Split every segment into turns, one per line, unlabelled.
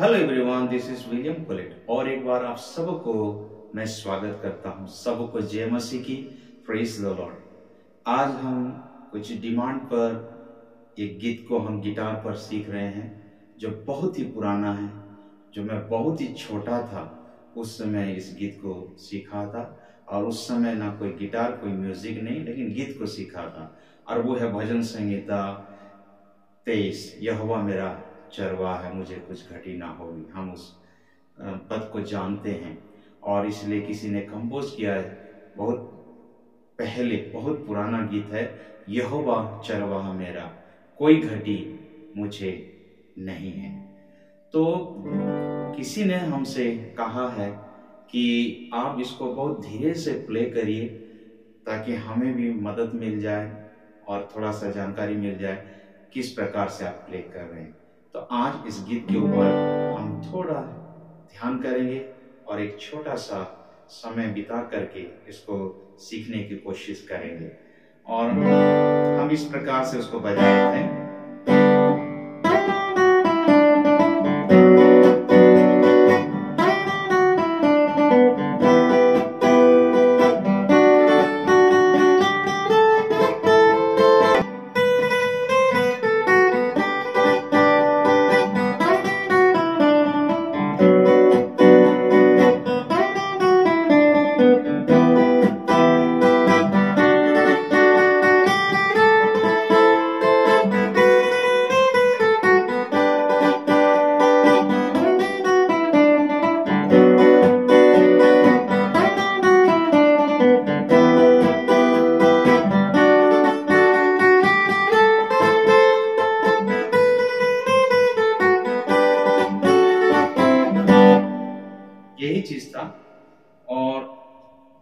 Hello everyone this is William Collett और एक बार आप सबको मैं स्वागत करता हूँ सबको जय मसीह की। प्रेस द लॉर्ड आज हम कुछ डिमांड पर एक गीत को हम गिटार पर सीख रहे हैं, जो बहुत ही पुराना है, जो मैं बहुत ही छोटा था, उस समय इस गीत को सीखा था। और उस समय ना कोई गिटार कोई म्यूज़िक नहीं, लेकिन गीत को सीखा था। और वो है भजन संहिता तेईस यह हुआ मेरा चरवा है, मुझे कुछ घटी ना होगी। हम उस पद को जानते हैं और इसलिए किसी ने कंपोज किया है। बहुत पहले, बहुत पुराना गीत है, यहोवा चरवाह मेरा, कोई घटी मुझे नहीं है। तो किसी ने हमसे कहा है कि आप इसको बहुत धीरे से प्ले करिए ताकि हमें भी मदद मिल जाए और थोड़ा सा जानकारी मिल जाए किस प्रकार से आप प्ले कर रहे हैं। तो आज इस गीत के ऊपर हम थोड़ा ध्यान करेंगे और एक छोटा सा समय बिता करके इसको सीखने की कोशिश करेंगे। और हम इस प्रकार से उसको बजाते हैं।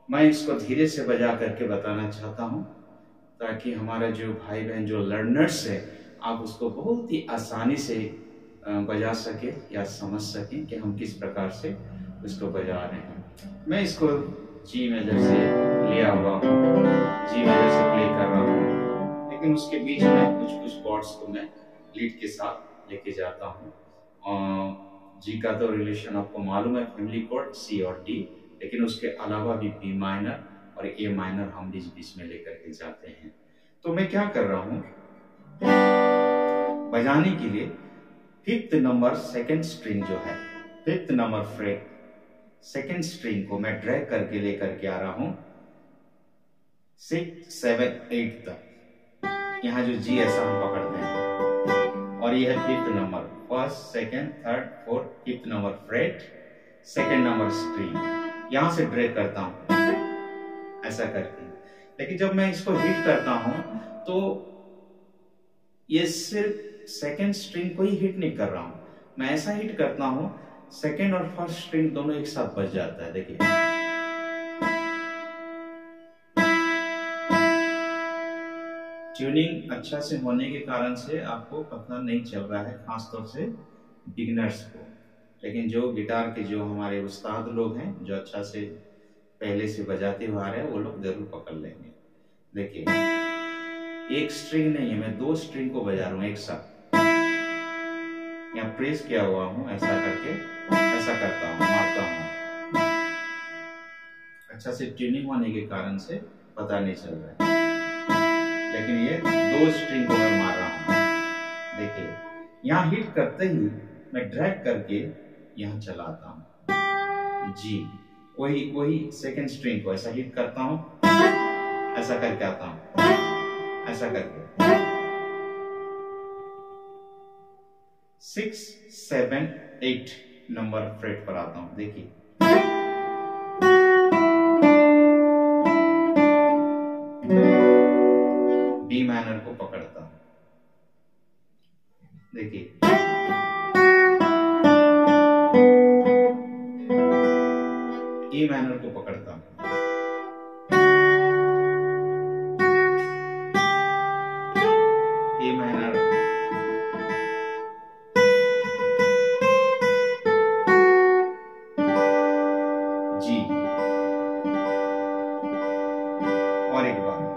मैं इसको धीरे से बजा करके बताना चाहता हूँ, ताकि हमारा जो भाई बहन जो लर्नर्स है, आप उसको बहुत ही आसानी से बजा सके या समझ सकें कि हम किस प्रकार से उसको बजा रहे हैं। मैं इसको जी मेजर से लिया हुआ हूँ। जी मेजर से प्ले कर रहा हूँ। लेकिन उसके बीच में कुछ कुछ कॉर्ड्स को मैं लीड के साथ लेके जाता हूँ। जी का तो रिलेशन आपको मालूम है फैमिली कोड सी और डी लेकिन उसके अलावा भी बी माइनर और ए माइनर हम बीच बीच में लेकर के जाते हैं। तो मैं क्या कर रहा हूँ? बजाने के लिए फिफ्थ नंबर सेकंड स्ट्रिंग जो है fifth number fret second string को मैं ड्रैग करके लेकर के आ रहा हूँ। सिक्स सेवन एट तक। यहाँ जो जी ऐसा हम पकड़ते हैं। और ये है fifth number first second third fourth fifth number fret second number string यहाँ से ड्रैग करता हूँ। ऐसा करके। लेकिन जब मैं इसको हिट करता हूँ तो ये सिर्फ़ सेकेंड स्ट्रिंग को ही हिट नहीं कर रहा हूँ। मैं ऐसा हिट करता हूँ सेकेंड और फ़र्स्ट स्ट्रिंग दोनों एक साथ बज जाता है, देखिए। ट्यूनिंग अच्छा से होने के कारण से आपको पता नहीं चल रहा है, खासतौर से बिगनर्स को। लेकिन जो गिटार के जो हमारे उस्ताद लोग हैं, जो अच्छा से पहले से बजाते हुए आ रहे हैं, वो लोग ज़रूर पकड़ लेंगे। देखिए, एक स्ट्रिंग नहीं है, मैं दो स्ट्रिंग को बजा रहा हूँ एक साथ। यहाँ प्रेस किया हुआ हूँ, ऐसा करके, ऐसा करता हूँ मारता हूँ। अच्छा से ट्यूनिंग होने के कारण से पता नहीं चल रहा है। लेकिन ये दो स्ट्रिंग को मैं मार रहा हूँ। देखिए, यहाँ हिट करते ही मैं ड्रैग करके यहाँ चलाता हूँ। जी, वही वही सेकंड स्ट्रिंग को ऐसा हिट करता हूँ। ऐसा करके आता हूँ। ऐसा करके। Six seven eight number fret पर आता हूँ, देखिए। बी माइनर को पकड़ता हूँ। देखिए। ई माइनर को पकड़ता हूँ। ए जी। और एक बार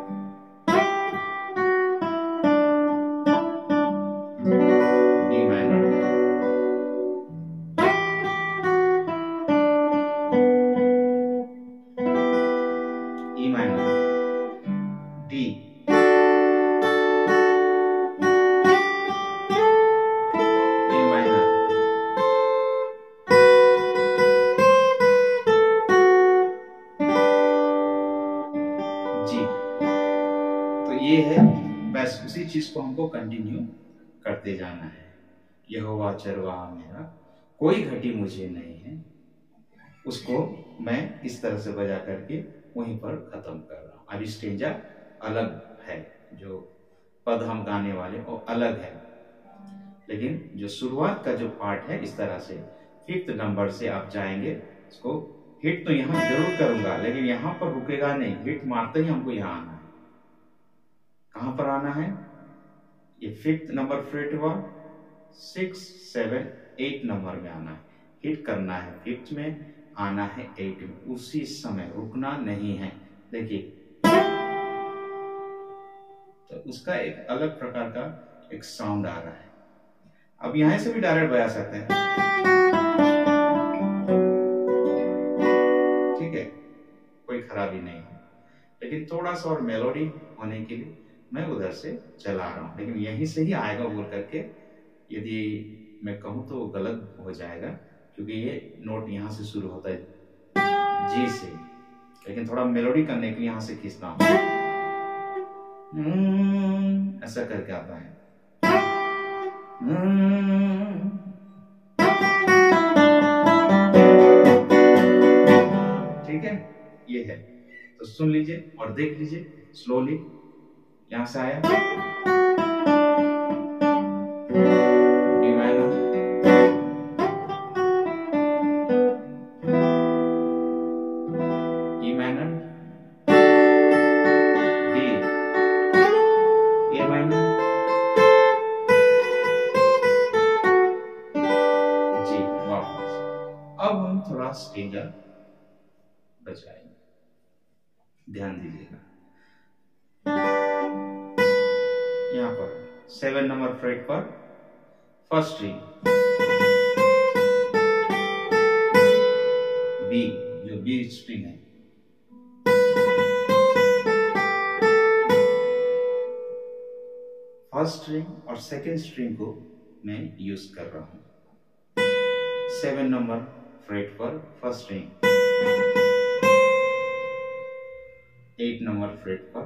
चीज़ को हमको कंटिन्यू करते जाना है। यह हुआ चरवाहा मेरा, कोई घटी मुझे नहीं है। उसको मैं इस तरह से बजा करके वहीं पर खत्म कर रहा हूँ। अभी स्टेंजा अलग है, जो पद हम गाने वाले, वो अलग है। लेकिन जो शुरुआत का जो पार्ट है, इस तरह से फिफ्थ नंबर से आप जाएँगे, इसको हिट तो यहाँ ज़रूर करूँगा, लेकिन यहाँ पर रुकेगा नहीं। हिट मारते ही हमको यहाँ आना है। कहाँ पर आना है? ये फिफ्थ नंबर फ्रेट हुआ सिक्स सेवन एट नंबर में आना है। हिट करना है फिफ्थ में, आना है एट में। उसी समय रुकना नहीं है। देखिए। तो उसका एक अलग प्रकार का एक साउंड आ रहा है। अब यहाँ से भी डायरेक्ट बजा सकते हैं। ठीक है? कोई खराबी नहीं लेकिन थोड़ा सा और मेलोडी होने के लिए मैं उधर से चला रहा हूँ। लेकिन यहीं से ही आएगा बोल करके यदि मैं कहूँ तो गलत हो जाएगा क्योंकि ये नोट यहाँ से शुरू होता है। जी से। लेकिन थोड़ा मेलोडी करने के लिए यहाँ से खींचता हूँ। हम्म, ऐसा करके आता है। ठीक है ये है। तो सुन लीजिए और देख लीजिए स्लोली यहाँ से आया D minor E minor D A minor G वापस अब हम थोड़ा स्टेंजर बजाएँगे ध्यान दीजिएगा यहाँ पर सेवन नंबर फ्रेट पर फ़र्स्ट स्ट्रिंग बी, जो बी स्ट्रिंग है। फ़र्स्ट स्ट्रिंग और सेकेंड स्ट्रिंग को मैं यूज़ कर रहा हूँ। सेवन नंबर फ्रेट पर first string. Eight number fret पर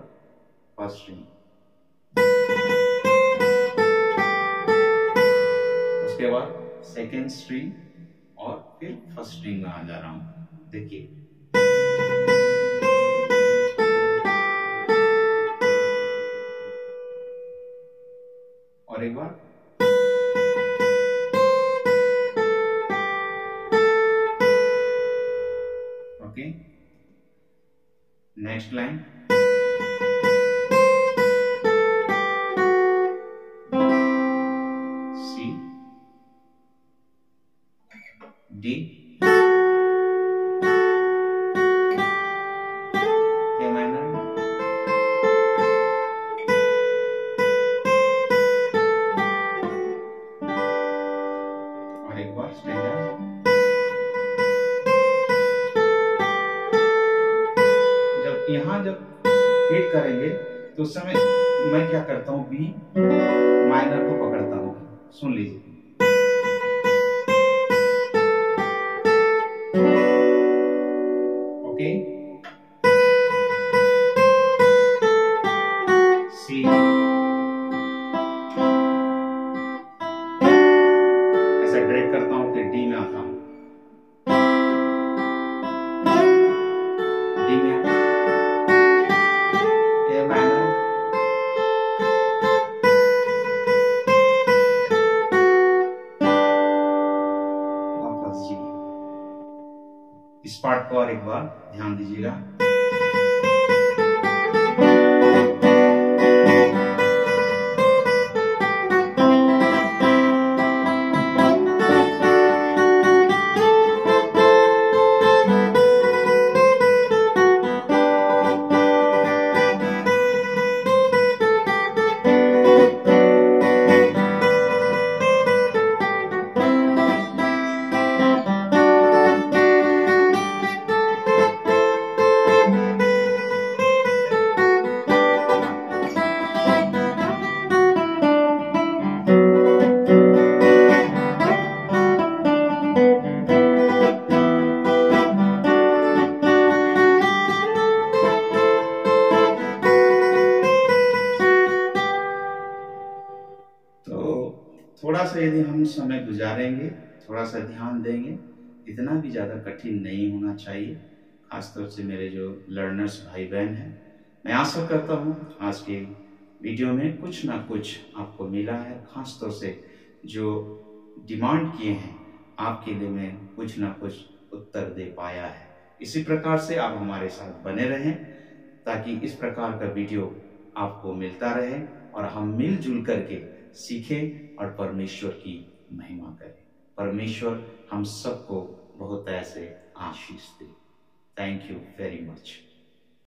फ़र्स्ट स्ट्रिंग। उसके बाद सेकेंड स्ट्रिंग और फिर फ़र्स्ट स्ट्रिंग में आ जा रहा हूँ। देखिए। और एक बार। Okay next line D A minor और एक बार स्टैंडर्ड जब यहाँ जब हिट करेंगे तो उस समय मैं क्या करता हूँ? बी माइनर को पकड़ता हूँ। सुन लीजिए। 别着急了。एक यदि हम समय गुजारेंगे, थोड़ा सा ध्यान देंगे, इतना भी ज़्यादा कठिन नहीं होना चाहिए, खासतौर से मेरे जो लर्नर्स भाई बहन हैं। मैं आशा करता हूँ आज के वीडियो में कुछ ना कुछ आपको मिला है, खासतौर से जो डिमांड किए हैं, आपके लिए मैं कुछ ना कुछ उत्तर दे पाया है। इसी प्रकार से आप हमारे साथ बने रहें, ताकि इस प्रकार का वीडियो आपको मिलता रहे और हम मिलजुल करके सीखें और परमेश्वर की महिमा करें। परमेश्वर हम सबको बहुत ऐसे आशीष दे। Thank you very much